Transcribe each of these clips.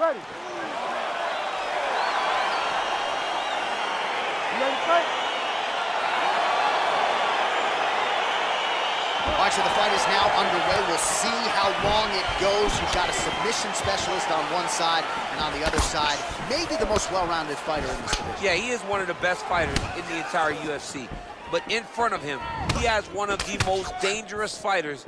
Ready. You ready to fight? All right, so the fight is now underway. We'll see how long it goes. You've got a submission specialist on one side, and on the other side, maybe the most well-rounded fighter in this division. Yeah, he is one of the best fighters in the entire UFC. But in front of him, he has one of the most dangerous fighters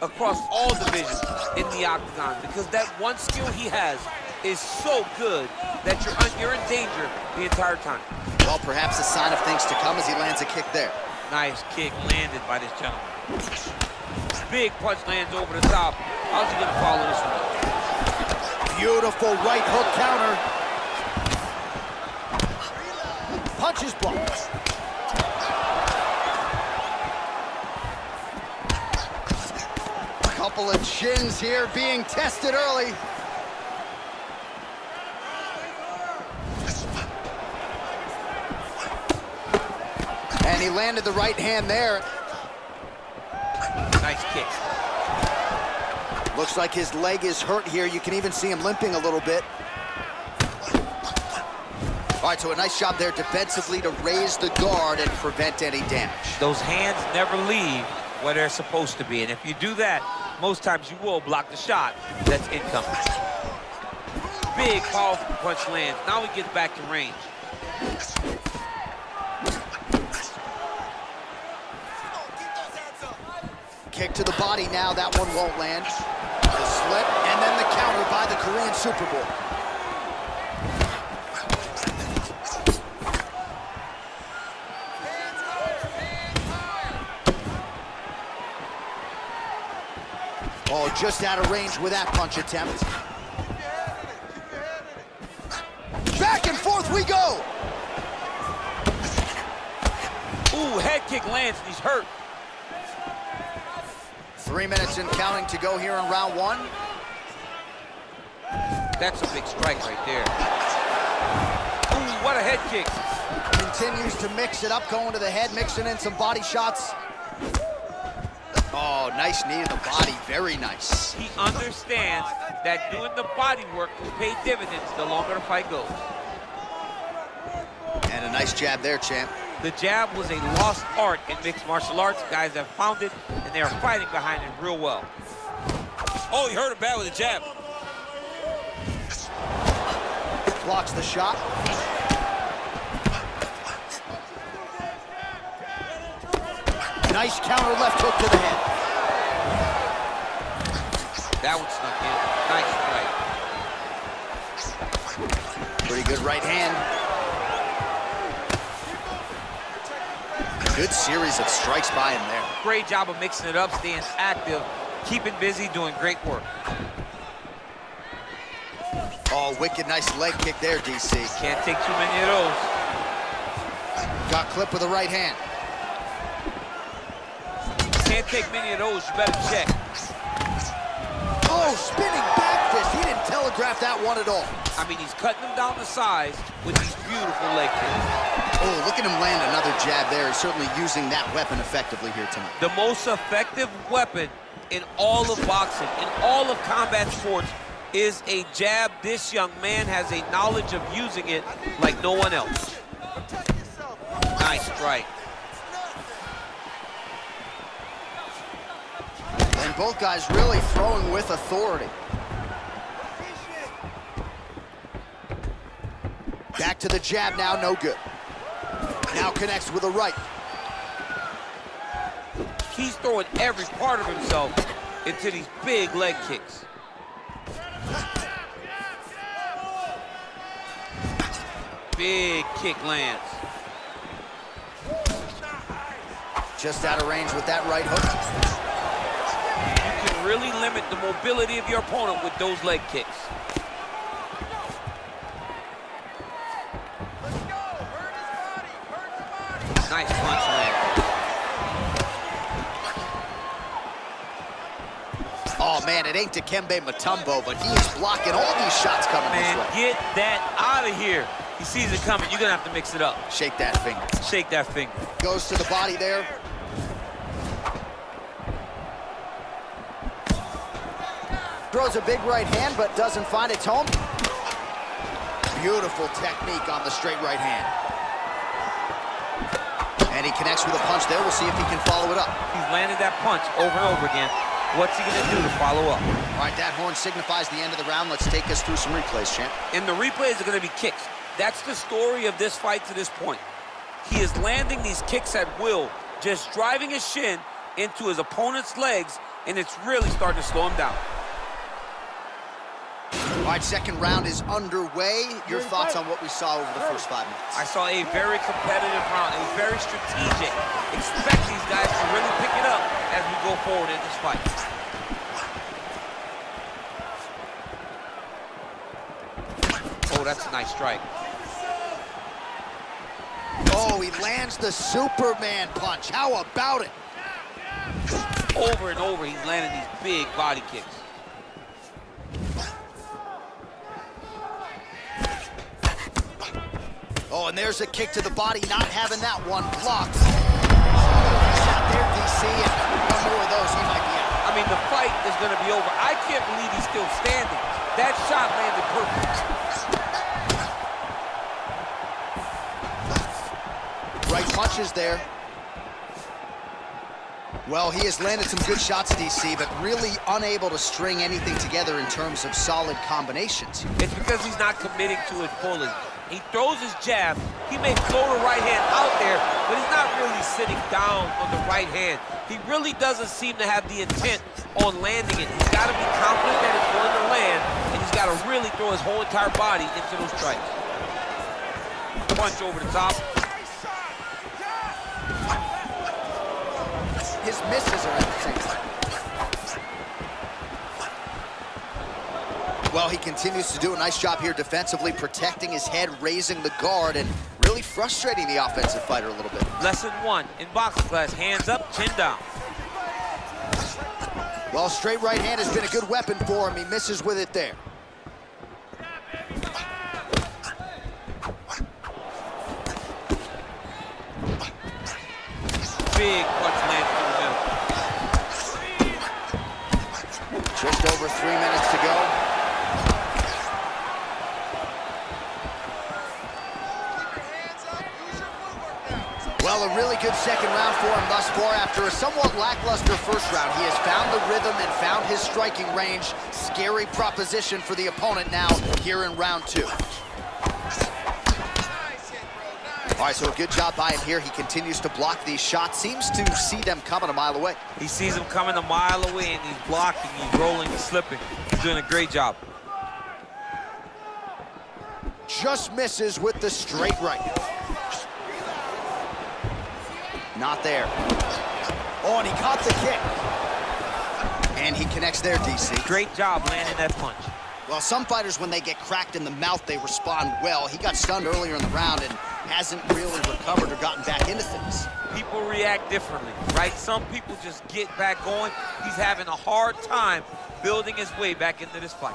across all divisions in the octagon because that one skill he has is so good that you're, you're in danger the entire time. Well, perhaps a sign of things to come as he lands a kick there. Nice kick landed by this gentleman. Big punch lands over the top. How's he gonna follow this one? Beautiful right hook counter. Punches blocked. Couple of chins here being tested early. And he landed the right hand there. Nice kick. Looks like his leg is hurt here. You can even see him limping a little bit. All right, so a nice job there defensively to raise the guard and prevent any damage. Those hands never leave where they're supposed to be. And if you do that, most times you will block the shot that's incoming. Big, powerful punch lands. Now he gets back to range. Kick to the body now, that one won't land. The slip, and then the counter by the Korean Superboy. Oh, just out of range with that punch attempt. Back and forth we go! Ooh, head kick lands and he's hurt. Three minutes and counting to go here in round one. That's a big strike right there. Ooh, what a head kick. Continues to mix it up, going to the head, mixing in some body shots. Oh, nice knee to the body, very nice. He understands that doing the body work will pay dividends the longer the fight goes. And a nice jab there, champ. The jab was a lost art in mixed martial arts. Guys have found it, and they are fighting behind it real well. Oh, he hurt him bad with the jab. Blocks the shot. Nice counter left hook to the head. That one snuck in. Nice strike. Pretty good right hand. Good series of strikes by him there. Great job of mixing it up, staying active, keeping busy, doing great work. Oh, wicked nice leg kick there, DC. Can't take too many of those. Got clipped with the right hand. Can't take many of those, you better check. Oh, spinning back fist. He didn't telegraph that one at all. I mean, he's cutting them down to size with these beautiful leg kicks. Oh, look at him land another jab there. He's certainly using that weapon effectively here tonight. The most effective weapon in all of boxing, in all of combat sports, is a jab. This young man has a knowledge of using it like no one else. Nice strike. And both guys really throwing with authority. Back to the jab now, no good. Now connects with a right. He's throwing every part of himself into these big leg kicks. Big kick lands. Just out of range with that right hook. You can really limit the mobility of your opponent with those leg kicks. It ain't Dikembe Mutombo, but he is blocking all these shots coming Man, this way. get that out of here. He sees it coming. You're going to have to mix it up. Shake that finger. Shake that finger. Goes to the body there. Throws a big right hand, but doesn't find its home. Beautiful technique on the straight right hand. And he connects with a punch there. We'll see if he can follow it up. He's landed that punch over and over again. What's he gonna do to follow up? All right, that horn signifies the end of the round. Let's take us through some replays, champ. And the replays are gonna be kicks. That's the story of this fight to this point. He is landing these kicks at will, just driving his shin into his opponent's legs, and it's really starting to slow him down. All right, second round is underway. Your thoughts on what we saw over the first five minutes? I saw a very competitive round, a very strategic. Expect these guys to really pick it up as we go forward in this fight. Oh, that's a nice strike. Oh, he lands the Superman punch. How about it? Over and over, he's landing these big body kicks. Oh, and there's a kick to the body, not having that one blocked. Shot there, DC, those, he might be out. I mean, the fight is going to be over. I can't believe he's still standing. That shot landed perfect. Right punches there. Well, he has landed some good shots, DC, but really unable to string anything together in terms of solid combinations. It's because he's not committing to it fully. He throws his jab. He may throw the right hand out there, but he's not really sitting down on the right hand. He really doesn't seem to have the intent on landing it. He's got to be confident that it's going to land, and he's got to really throw his whole entire body into those strikes. Punch over the top. His misses are at the same time. Well, he continues to do a nice job here defensively, protecting his head, raising the guard, and really frustrating the offensive fighter a little bit. Lesson one in boxing class, hands up, chin down. Well, straight right hand has been a good weapon for him. He misses with it there. Big punch Just over three minutes to go. Well, a really good second round for him thus far. After a somewhat lackluster first round, he has found the rhythm and found his striking range. Scary proposition for the opponent now here in round two. All right, so a good job by him here. He continues to block these shots. Seems to see them coming a mile away. He sees them coming a mile away, and he's blocking, he's rolling, he's slipping. He's doing a great job. Just misses with the straight right. Not there. Oh, and he caught the kick. And he connects there, DC. Great job landing that punch. Well, some fighters, when they get cracked in the mouth, they respond well. He got stunned earlier in the round and hasn't really recovered or gotten back into things. People react differently, right? Some people just get back going. He's having a hard time building his way back into this fight.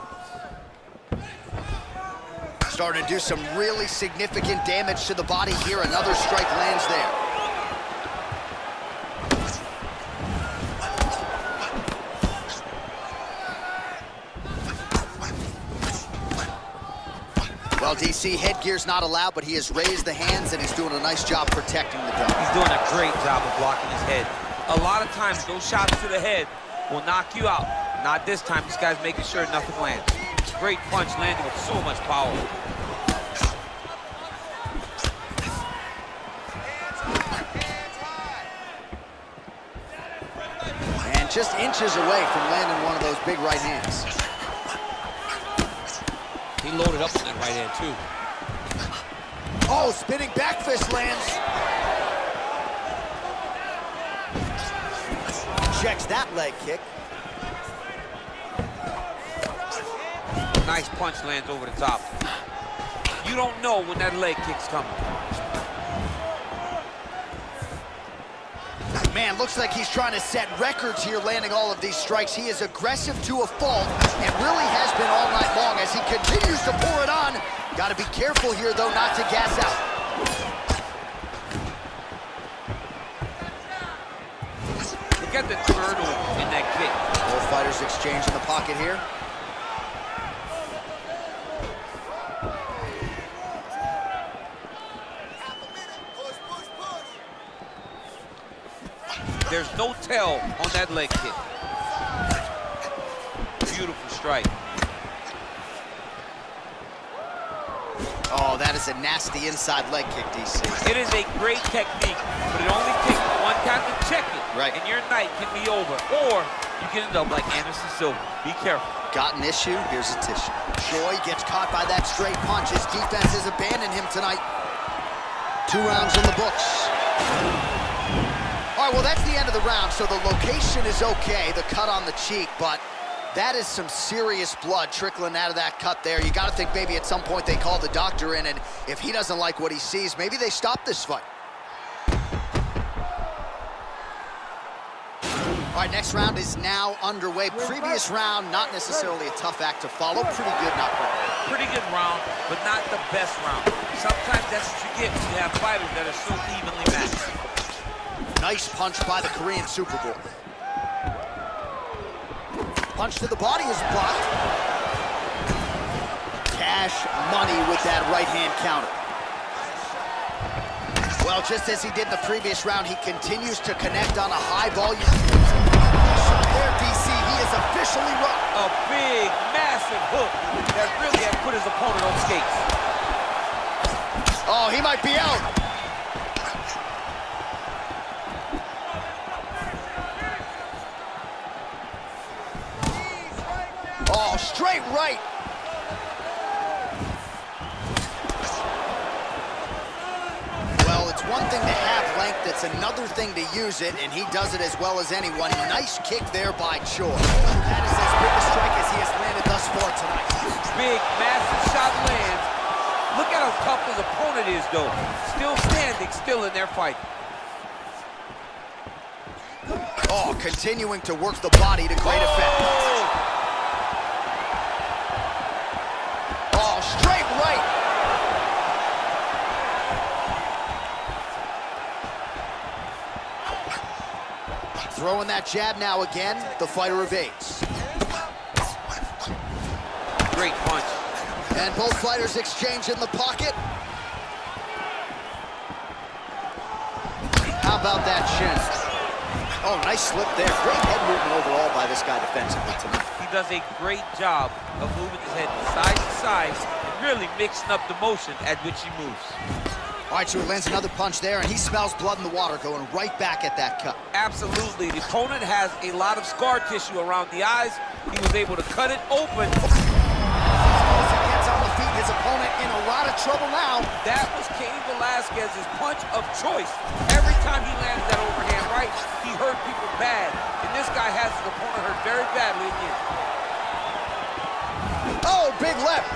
Starting to do some really significant damage to the body here. Another strike lands there. Well, DC, headgear's not allowed, but he has raised the hands and he's doing a nice job protecting the dome. He's doing a great job of blocking his head. A lot of times, those shots to the head will knock you out. Not this time. This guy's making sure nothing lands. Great punch landing with so much power. And just inches away from landing one of those big right hands. Loaded up on that right hand, too. Oh, spinning back fist lands. Checks that leg kick. Nice punch lands over the top. You don't know when that leg kick's coming. Man, looks like he's trying to set records here, landing all of these strikes. He is aggressive to a fault and really has been all night long as he continues to pour it on. Got to be careful here, though, not to gas out. Look at the turtle in that kick. Both fighters exchange in the pocket here. There's no tell on that leg kick. Beautiful strike. Oh, that is a nasty inside leg kick, DC. It is a great technique, but it only takes one time to check it, right. and your night can be over. Or you can end up like Anderson Silva. Be careful. Got an issue, here's a tissue. Choi gets caught by that straight punch. His defense has abandoned him tonight. Two rounds in the books. Right, well, that's the end of the round, so the location is okay, the cut on the cheek, but that is some serious blood trickling out of that cut there. You got to think maybe at some point they call the doctor in, and if he doesn't like what he sees, maybe they stop this fight. All right, next round is now underway. Previous round, not necessarily a tough act to follow. Pretty good, not perfect. Pretty good round, but not the best round. Sometimes that's what you get when you have fighters that are so evenly matched. Nice punch by the Korean Superboy. Punch to the body is blocked. Cash money with that right hand counter. Well, just as he did in the previous round, he continues to connect on a high volume. There, DC. He is officially run. A big, massive hook that really has put his opponent on skates. Oh, he might be out. Oh, straight right. Well, it's one thing to have length, it's another thing to use it, and he does it as well as anyone. Nice kick there by Choi. That is as big a strike as he has landed thus far tonight. Big, massive shot lands. Look at how tough his opponent is, though. Still standing, still in their fight. Oh, continuing to work the body to great effect. Throwing that jab now again, the fighter evades. Great punch. And both fighters exchange in the pocket. How about that shin? Oh, nice slip there. Great head movement overall by this guy defensively tonight. He does a great job of moving his head side to side, really mixing up the motion at which he moves. All right, so he lands another punch there, and he smells blood in the water, going right back at that cut. Absolutely. The opponent has a lot of scar tissue around the eyes. He was able to cut it open. Gets on the feet, his opponent in a lot of trouble now. That was Cain Velasquez's punch of choice. Every time he lands that overhand right, he hurt people bad. And this guy has his opponent hurt very badly again. Oh, big left.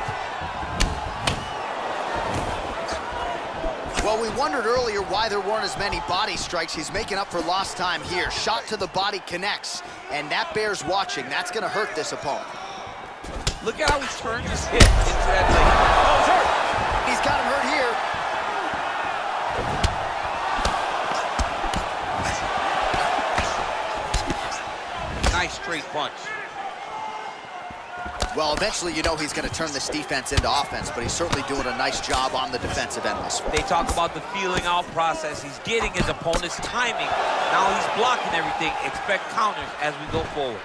Well, we wondered earlier why there weren't as many body strikes. He's making up for lost time here. Shot to the body connects, and that bears watching. That's going to hurt this opponent. Look at how he turned his hip into that leg. Oh, he's hurt. He's got him hurt here. Nice straight punch. Well, eventually you know he's going to turn this defense into offense, but he's certainly doing a nice job on the defensive end this They talk about the feeling out process. He's getting his opponent's timing. Now he's blocking everything. Expect counters as we go forward.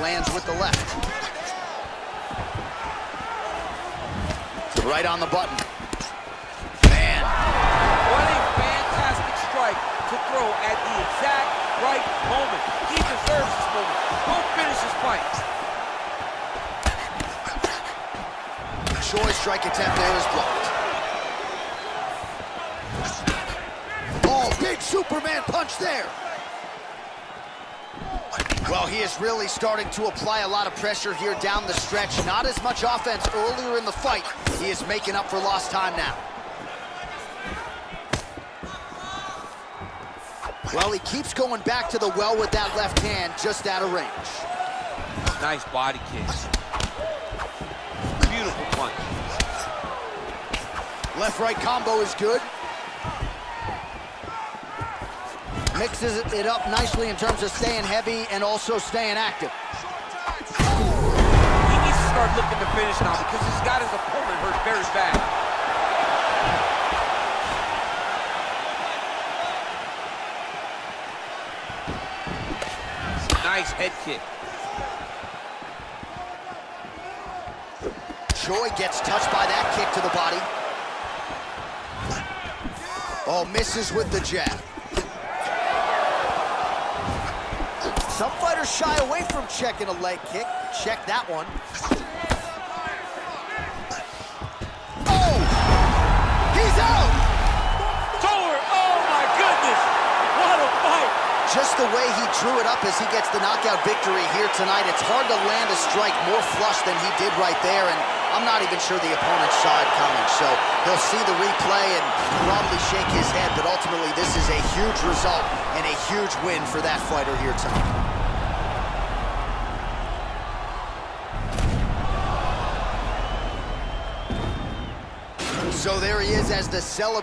Lands with the left. Right on the button. Man. What a fantastic strike to throw at the exact right moment. He deserves this moment. Go finish his fight. Choi's strike attempt there is blocked. Oh, big Superman punch there. Well, he is really starting to apply a lot of pressure here down the stretch. Not as much offense earlier in the fight. He is making up for lost time now. Well, he keeps going back to the well with that left hand, just out of range. Nice body kick. Left-right combo is good. Mixes it up nicely in terms of staying heavy and also staying active. He needs to start looking to finish now because he's got his opponent hurt very bad. Nice head kick. Choi gets touched by that kick to the body. Oh, misses with the jab. Some fighters shy away from checking a leg kick. Check that one. Just the way he drew it up as he gets the knockout victory here tonight, it's hard to land a strike more flush than he did right there, and I'm not even sure the opponent saw it coming. So he'll see the replay and probably shake his head, but ultimately this is a huge result and a huge win for that fighter here tonight. So there he is as the celebration